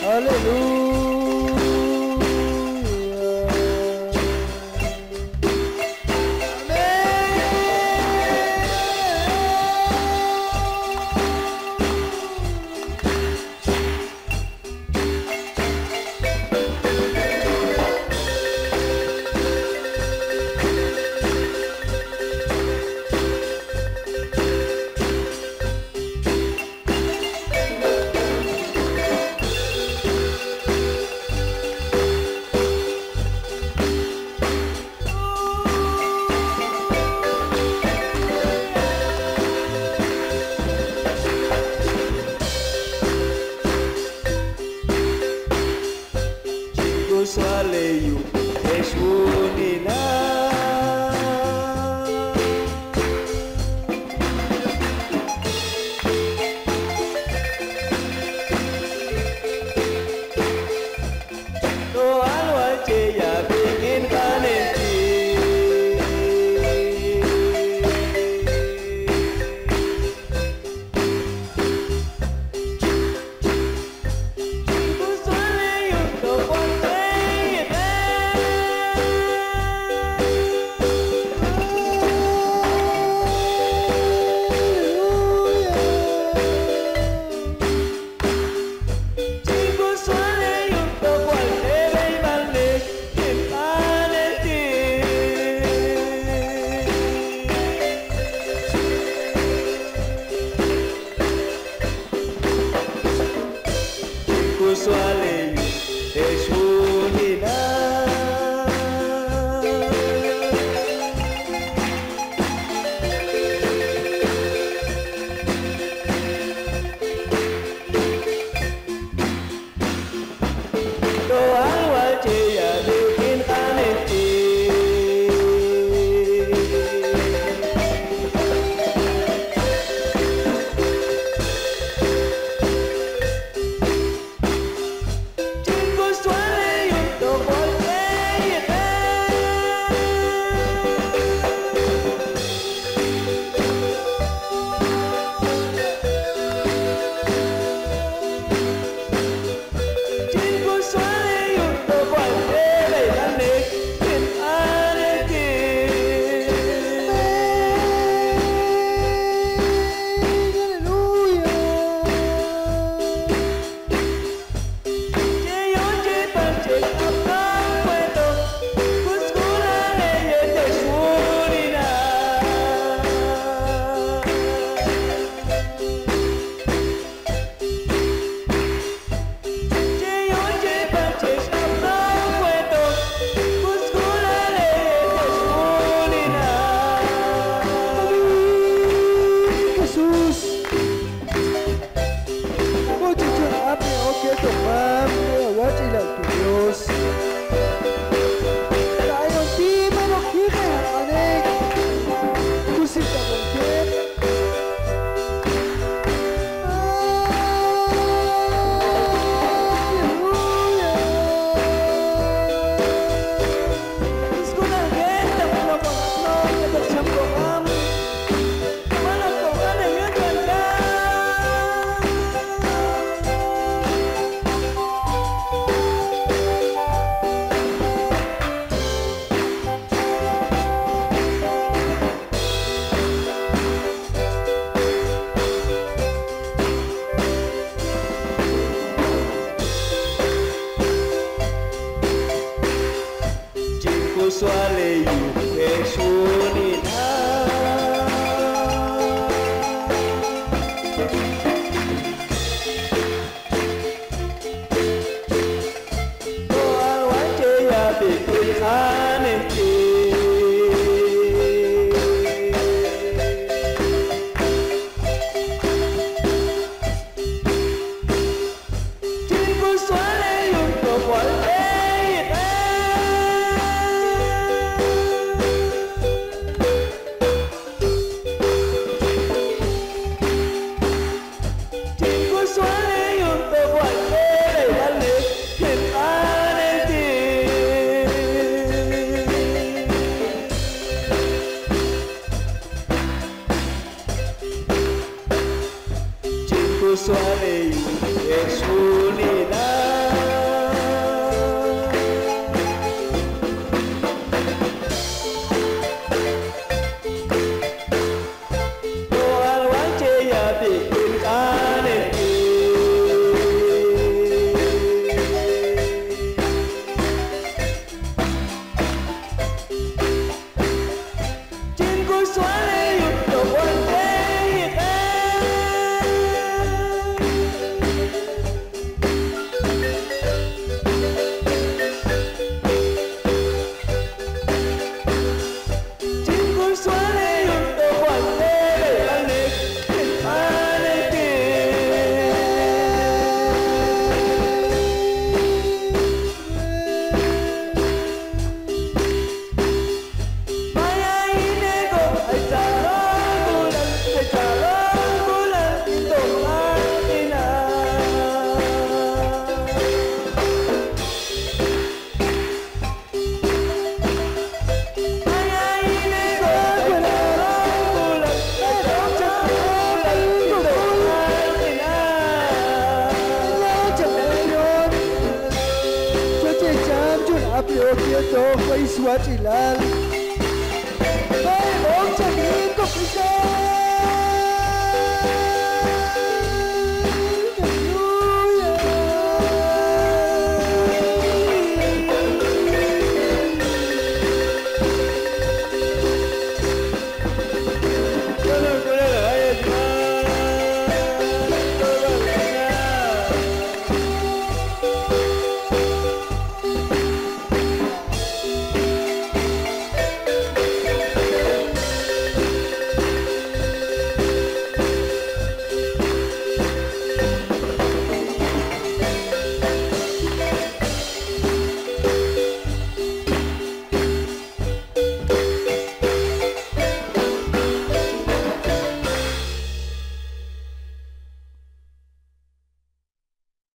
swaleyo usual Okietoko y Suachilal. ¡Ay, que